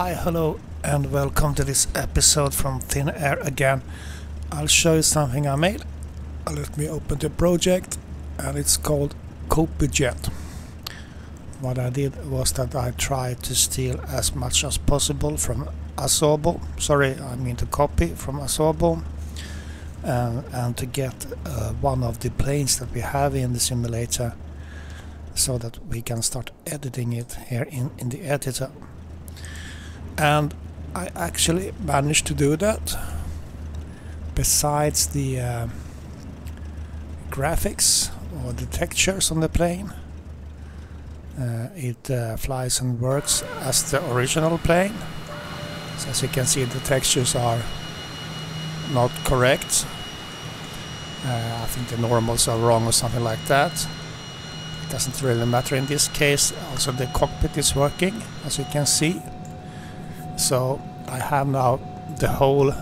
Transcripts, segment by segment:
Hi, hello, and welcome to this episode from Thin Air again. I'll show you something I made. Uh, Let me open the project, and it's called CopyJet. What I did was that I tried to steal as much as possible from Asobo. Sorry, I mean to copy from Asobo. Uh, and to get uh, one of the planes that we have in the simulator so that we can start editing it here in, in the editor and I actually managed to do that. Besides the uh, graphics or the textures on the plane uh, it uh, flies and works as the original plane. So as you can see the textures are not correct. Uh, I think the normals are wrong or something like that. It doesn't really matter in this case. Also the cockpit is working as you can see so I have now the whole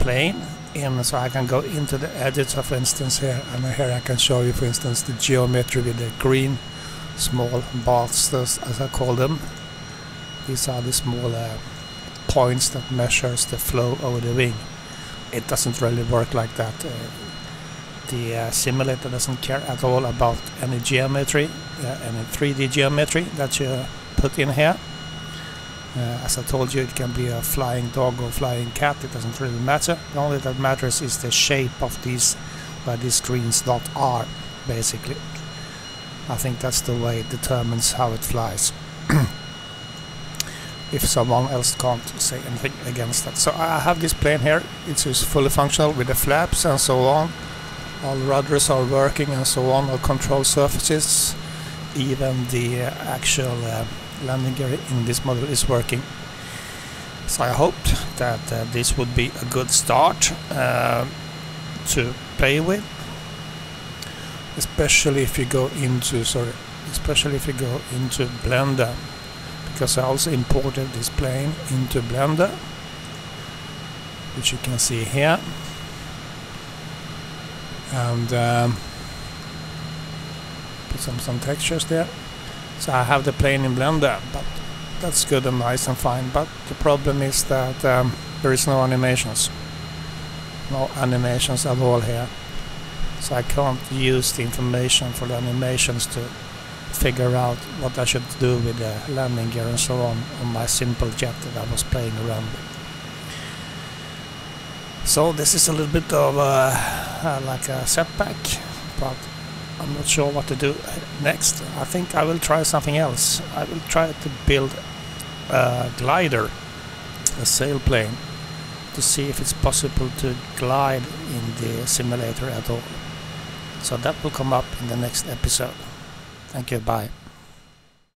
plane in so I can go into the editor for instance here and here I can show you for instance the geometry with the green small bars as, as I call them. These are the small uh, points that measures the flow over the wing. It doesn't really work like that. Uh, the uh, simulator doesn't care at all about any geometry uh, any 3D geometry that you put in here uh, as I told you, it can be a flying dog or flying cat, it doesn't really matter. The only that matters is the shape of these, where these screens dot are, basically. I think that's the way it determines how it flies. if someone else can't say anything against that. So I have this plane here, it's fully functional with the flaps and so on. All rudders are working and so on, all control surfaces, even the uh, actual uh, landing gear in this model is working. So I hoped that uh, this would be a good start uh, to play with, especially if you go into sorry, especially if you go into Blender, because I also imported this plane into Blender, which you can see here, and um, put some some textures there. So I have the plane in Blender, but that's good and nice and fine. But the problem is that um, there is no animations. No animations at all here. So I can't use the information for the animations to figure out what I should do with the landing gear and so on on my simple jet that I was playing around with. So this is a little bit of a, uh, like a setback, but I'm not sure what to do uh, next. I think I will try something else. I will try to build a glider, a sailplane, to see if it's possible to glide in the simulator at all. So that will come up in the next episode. Thank you, bye.